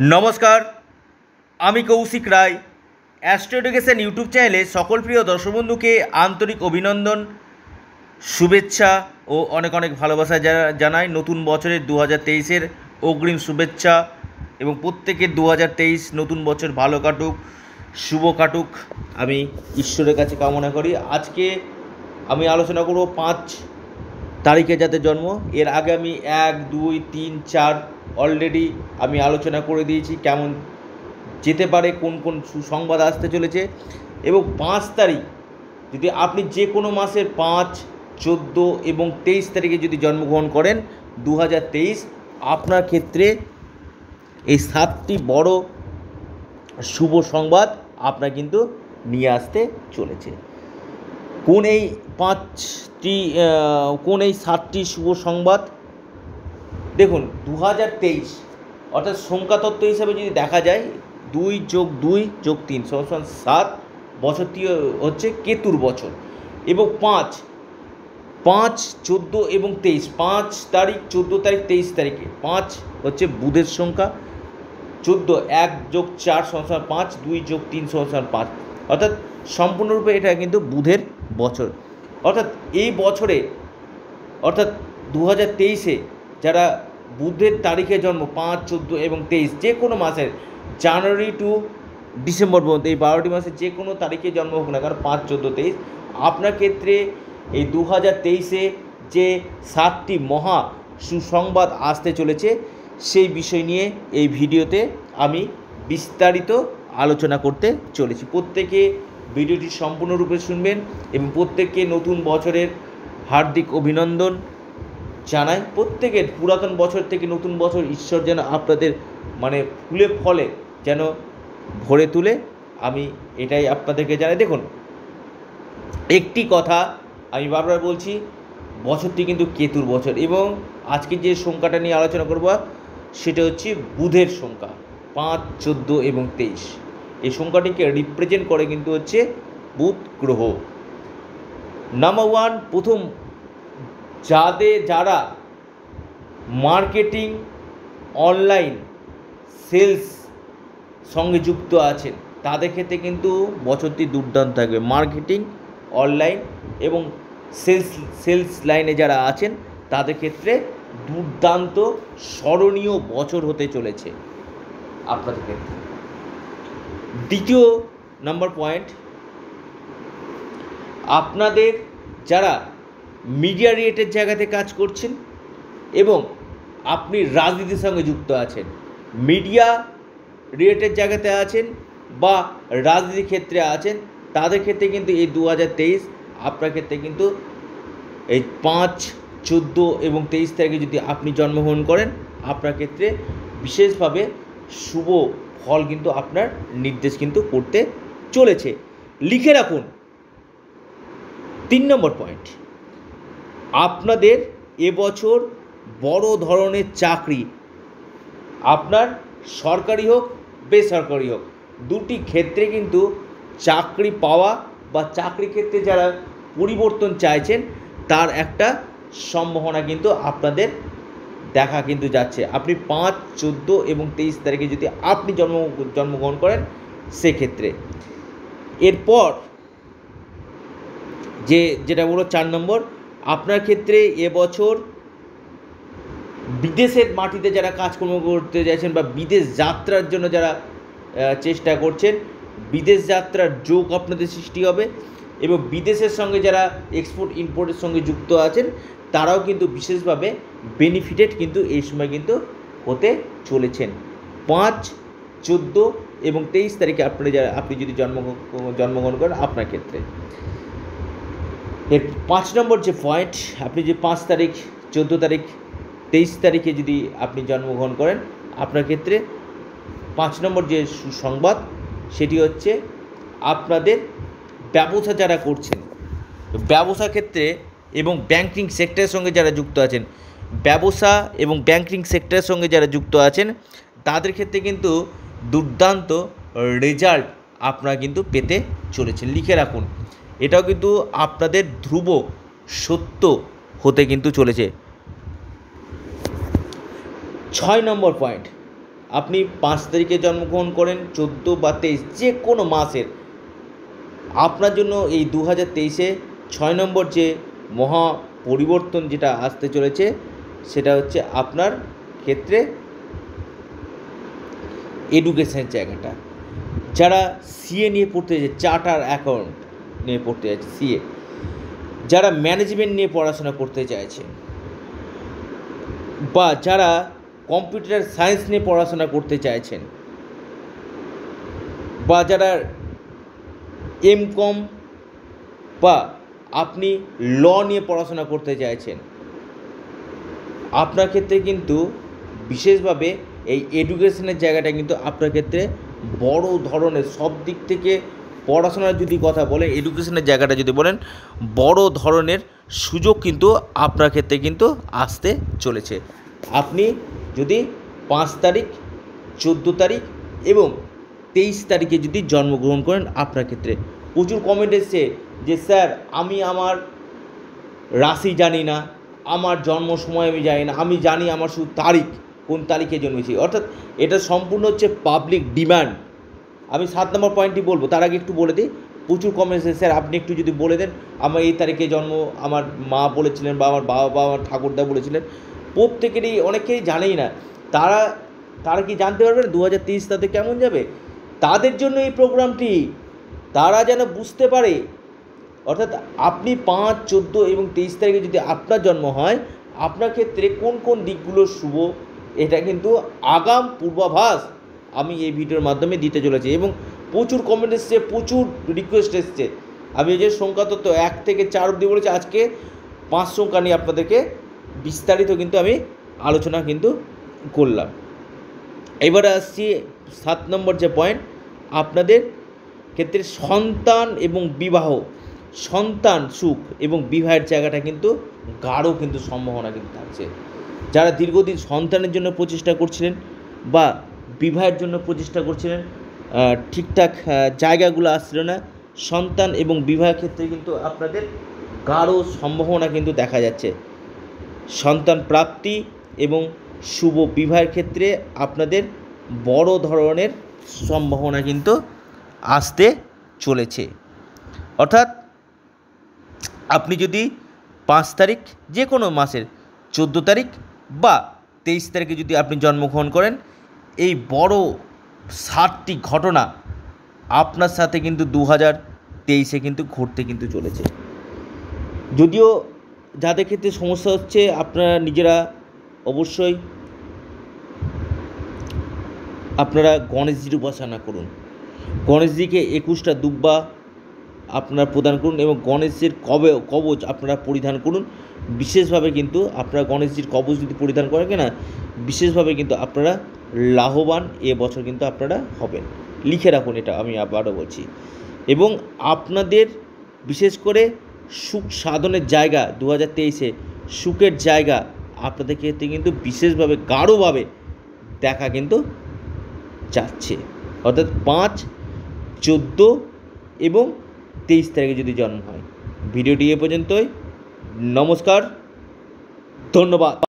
নমস্কার, আমি Kaushik Roy. Astro education YouTube চ্যানেলে সকল প্রিয় দর্শক বন্ধুকে আন্তরিক অভিনন্দন, শুভেচ্ছা ও অনেক অনেক ভালোবাসা জানাই নতুন বছরের দু হাজার তেইশের অগ্রিম শুভেচ্ছা এবং প্রত্যেকের দু হাজার তেইশ নতুন বছর ভালো কাটুক, শুভ কাটুক। আমি ঈশ্বরের কাছে কামনা করি। আজকে আমি আলোচনা করব পাঁচ তারিখে যাতে জন্ম। এর আগে আমি এক, দুই, তিন, চার অলরেডি আমি আলোচনা করে দিয়েছি কেমন যেতে পারে, কোন কোন সুসংবাদ আসতে চলেছে। এবং পাঁচ তারিখ, যদি আপনি যে কোনো মাসের পাঁচ, চোদ্দ এবং তেইশ তারিখে যদি জন্মগ্রহণ করেন দু হাজার তেইশ, আপনার ক্ষেত্রে এই সাতটি বড় শুভ সংবাদ আপনার কিন্তু নিয়ে আসতে চলেছে। কোন এই পাঁচটি কোন এই সাতটি শুভ সংবাদ দেখুন দু হাজার তেইশ, অর্থাৎ সংখ্যাতত্ত্ব হিসাবে যদি দেখা যায়, দুই যোগ দুই যোগ তিন, সমান সাত বছরটি হচ্ছে কেতুর বছর। এবং পাঁচ পাঁচ, চোদ্দ এবং তেইশ, পাঁচ তারিখ, চোদ্দ তারিখ, তেইশ তারিখে। পাঁচ হচ্ছে বুধের সংখ্যা, চোদ্দ এক যোগ চার সংসার পাঁচ, দুই যোগ তিন সংসার পাঁচ। অর্থাৎ সম্পূর্ণরূপে এটা কিন্তু বুধের বছর। অর্থাৎ এই বছরে, অর্থাৎ দু হাজার তেইশে যারা বুধের তারিখে জন্ম, পাঁচ, চোদ্দ এবং তেইশ। যে কোনো মাসের জানুয়ারি টু ডিসেম্বর পর্যন্ত, এই বারোটি মাসে যে কোনো তারিখে জন্ম হোক না কারণ পাঁচ, চোদ্দ, তেইশ। আপনার ক্ষেত্রে এই দু হাজার তেইশে যে সাতটি মহা সুসংবাদ আসতে চলেছে, সেই বিষয় নিয়ে এই ভিডিওতে আমি বিস্তারিত আলোচনা করতে চলেছি। প্রত্যেকে ভিডিওটি সম্পূর্ণরূপে শুনবেন এবং প্রত্যেককে নতুন বছরের হার্দিক অভিনন্দন। জানাই, প্রত্যেকের পুরাতন বছর থেকে নতুন বছর ঈশ্বর যেন আপনাদের মানে ফুলে ফলে, যেন ভরে তুলে, আমি এটাই আপনাদেরকে জানাই। দেখুন, একটি কথা আমি বারবার বলছি, বছরটি কিন্তু কেতুর বছর এবং আজকে যে সংখ্যাটা নিয়ে আলোচনা করব, সেটা হচ্ছে বুধের সংখ্যা, পাঁচ, চোদ্দ এবং তেইশ। এই সংখ্যাটিকে রিপ্রেজেন্ট করে কিন্তু হচ্ছে বুধ গ্রহ। নাম্বার ওয়ান প্রথম যাদের, যারা মার্কেটিং, অনলাইন, সেলস সঙ্গে যুক্ত আছেন, তাদের ক্ষেত্রে কিন্তু বছরটি দুর্দান্ত থাকবে। মার্কেটিং, অনলাইন এবং সেলস সেলস লাইনে যারা আছেন, তাদের ক্ষেত্রে দুর্দান্ত, স্মরণীয় বছর হতে চলেছে আপনাদের ক্ষেত্রে। দ্বিতীয় নাম্বার পয়েন্ট আপনাদের যারা মিডিয়া রিয়েটের জায়গাতে কাজ করছেন এবং আপনি রাজনীতির সঙ্গে যুক্ত আছেন। মিডিয়া রিয়েটের জায়গাতে আছেন বা রাজনীতির ক্ষেত্রে আছেন, তাদের ক্ষেত্রে কিন্তু এই দু হাজার তেইশ, আপনার ক্ষেত্রে কিন্তু এই পাঁচ, চোদ্দ এবং তেইশ তারিখে যদি আপনি জন্মগ্রহণ করেন, আপনার ক্ষেত্রে বিশেষভাবে শুভ ফল কিন্তু আপনার নির্দেশ কিন্তু করতে চলেছে। লিখে রাখুন। তিন নম্বর পয়েন্ট আপনাদের এবছর বড় ধরনের চাকরি। আপনার সরকারি হোক, বেসরকারি হোক, দুটি ক্ষেত্রে কিন্তু চাকরি পাওয়া বা চাকরি ক্ষেত্রে যারা পরিবর্তন চাইছেন, তার একটা সম্ভাবনা কিন্তু আপনাদের দেখা কিন্তু যাচ্ছে। আপনি পাঁচ, চোদ্দ এবং তেইশ তারিখে যদি আপনি জন্ম, জন্মগ্রহণ করেন, সেক্ষেত্রে। এরপর যে, যেটা বলো চার নম্বর আপনার ক্ষেত্রে এবছর বিদেশের মাটিতে যারা কাজকর্ম করতে যাচ্ছেন বা বিদেশ যাত্রার জন্য যারা চেষ্টা করছেন, বিদেশ যাত্রার যোগ আপনাদের সৃষ্টি হবে এবং বিদেশের সঙ্গে যারা এক্সপোর্ট ইম্পোর্টের সঙ্গে যুক্ত আছেন, তারাও কিন্তু বিশেষভাবে বেনিফিটেড কিন্তু এই সময় কিন্তু হতে চলেছেন। পাঁচ, চোদ্দ এবং তেইশ তারিখে আপনি যারা, আপনি যদি জন্ম জন্মগ্রহণ করেন আপনার ক্ষেত্রে। এর পাঁচ নম্বর যে পয়েন্ট আপনি যে পাঁচ তারিখ, চোদ্দ তারিখ, তেইশ তারিখে যদি আপনি জন্মগ্রহণ করেন, আপনার ক্ষেত্রে পাঁচ নম্বর যে সুসংবাদ, সেটি হচ্ছে আপনাদের ব্যবসা যারা করছেন ব্যবসা ক্ষেত্রে এবং ব্যাংকিং সেক্টরের সঙ্গে যারা যুক্ত আছেন, ব্যবসা এবং ব্যাংকিং সেক্টরের সঙ্গে যারা যুক্ত আছেন, তাদের ক্ষেত্রে কিন্তু দুর্দান্ত রেজাল্ট আপনারা কিন্তু পেতে চলেছেন। লিখে রাখুন এটাও কিন্তু আপনাদের ধ্রুব সত্য হতে কিন্তু চলেছে। ছয় নম্বর পয়েন্ট আপনি পাঁচ তারিখে জন্মগ্রহণ করেন, চোদ্দ বা তেইশ, যে কোনো মাসের। আপনার জন্য এই দু হাজার তেইশে ছয় নম্বর যে মহা পরিবর্তন যেটা আসতে চলেছে, সেটা হচ্ছে আপনার ক্ষেত্রে এডুকেশনের জায়গাটা। যারা সিএ নিয়ে পড়তে যাচ্ছে চার্টার অ্যাকাউন্ট নিয়ে পড়তে যাচ্ছে সিএ যারা ম্যানেজমেন্ট নিয়ে পড়াশোনা করতে চাইছে বা যারা কম্পিউটার সায়েন্স নিয়ে পড়াশোনা করতে চাইছেন বা যারা এম কম বা আপনি ল নিয়ে পড়াশোনা করতে চাইছেন, আপনার ক্ষেত্রে কিন্তু বিশেষভাবে এই এডুকেশনের জায়গাটা কিন্তু আপনার ক্ষেত্রে বড় ধরনের সব দিক থেকে পড়াশোনার যদি কথা বলেন এডুকেশনের জায়গাটা যদি বলেন, বড় ধরনের সুযোগ কিন্তু আপনার ক্ষেত্রে কিন্তু আসতে চলেছে। আপনি যদি পাঁচ তারিখ, চোদ্দ তারিখ এবং তেইশ তারিখে যদি জন্মগ্রহণ করেন আপনার ক্ষেত্রে। প্রচুর কমেন্ট এসছে যে, স্যার, আমি আমার রাশি জানি না, আমার জন্ম সময় আমি জানি না, আমি জানি আমার শুধু তারিখ, কোন তারিখে জন্মেছি। অর্থাৎ এটা সম্পূর্ণ হচ্ছে পাবলিক ডিমান্ড আমি সাত নম্বর পয়েন্টটি বলব, তার আগে একটু বলে দিই, প্রচুর কমেন্টস স্যার আপনি একটু যদি বলে দেন, আমার এই তারিখে জন্ম, আমার মা বলেছিলেন বা আমার বাবা বা আমার ঠাকুরদা বলেছিলেন, প্রত্যেকেরই, অনেকেই জানেই না, তারা তারা কি জানতে পারবে দু হাজার তেইশ তাতে কেমন যাবে? তাদের জন্য এই প্রোগ্রামটি তারা যেন বুঝতে পারে, অর্থাৎ আপনি পাঁচ, চোদ্দ এবং তেইশ তারিখে যদি আপনার জন্ম হয়, আপনার ক্ষেত্রে কোন কোন দিকগুলো শুভ, এটা কিন্তু আগাম পূর্বাভাস। আমি এই ভিডিওর মাধ্যমে দিতে চলেছি এবং প্রচুর কমেন্ট এসছে, প্রচুর রিকোয়েস্ট এসছে। আমি যে সংখ্যা তত্ত্ব এক থেকে চার অব্দি বলেছি, আজকে পাঁচ সংখ্যা নিয়ে আপনাদেরকে বিস্তারিত কিন্তু আমি আলোচনা কিন্তু করলাম। এবারে আসছি সাত নম্বর যে পয়েন্ট আপনাদের ক্ষেত্রে সন্তান এবং বিবাহ, সন্তান সুখ এবং বিবাহের জায়গাটা কিন্তু গাঢ় কিন্তু সম্ভাবনা কিন্তু থাকছে। যারা দীর্ঘদিন সন্তানের জন্য প্রচেষ্টা করছিলেন বা বিবাহের জন্য প্রচেষ্টা করছিলেন। ঠিকঠাক জায়গাগুলো আসছিল না। সন্তান এবং বিবাহের ক্ষেত্রে কিন্তু আপনাদের গাঢ় সম্ভাবনা কিন্তু দেখা যাচ্ছে। সন্তান প্রাপ্তি এবং শুভ বিবাহের ক্ষেত্রে আপনাদের বড় ধরনের সম্ভাবনা কিন্তু আসতে চলেছে। অর্থাৎ আপনি যদি পাঁচ তারিখ যে কোনো মাসের চোদ্দ তারিখ বা তেইশ তারিখে যদি আপনি জন্মগ্রহণ করেন এই বড় সাতটি ঘটনা আপনার সাথে কিন্তু দু হাজার তেইশে কিন্তু ঘটতে কিন্তু চলেছে। যদিও যাদের ক্ষেত্রে সমস্যা হচ্ছে, আপনারা নিজেরা অবশ্যই আপনারা গণেশজির উপাসনা করুন। গণেশজিকে একুশটা দুব্বা আপনারা প্রদান করুন এবং গণেশের কবে, কবচ আপনারা পরিধান করুন। বিশেষভাবে কিন্তু আপনারা গণেশজির কবচ যদি পরিধান করেন না বিশেষভাবে কিন্তু আপনারা লাভবান বছর কিন্তু আপনারা হবেন। লিখে রাখুন এটা, আমি আবারও বলছি। এবং আপনাদের বিশেষ করে সুখ সাধনের জায়গা দু হাজার তেইশে সুখের জায়গা আপনাদের ক্ষেত্রে কিন্তু বিশেষভাবে গাঢ়ভাবে দেখা কিন্তু যাচ্ছে। অর্থাৎ পাঁচ, চোদ্দ এবং তেইশ তারিখে যদি জন্ম হয়। ভিডিওটি এ পর্যন্তই। নমস্কার, ধন্যবাদ।